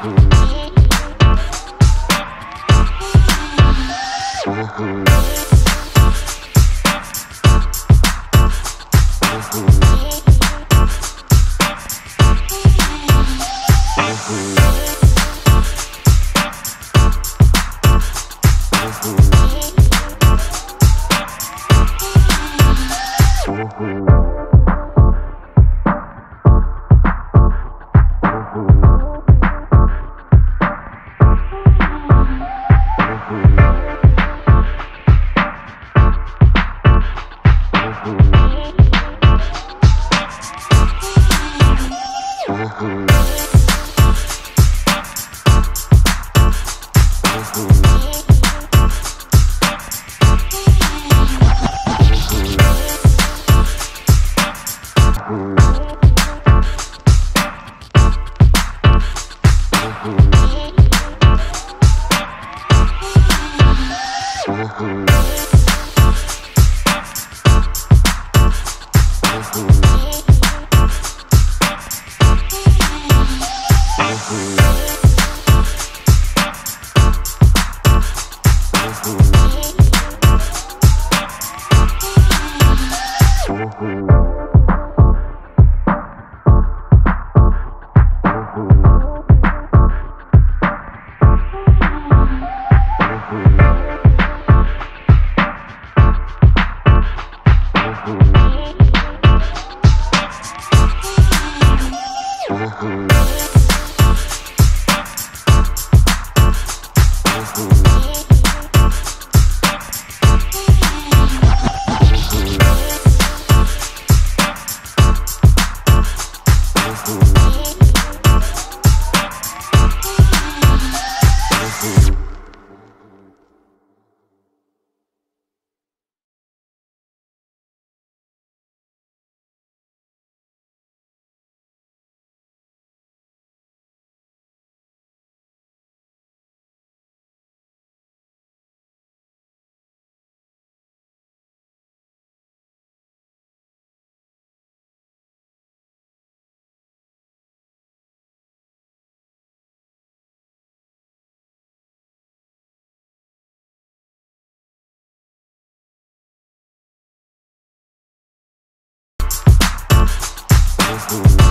Ooh. oh Ooh. Ooh.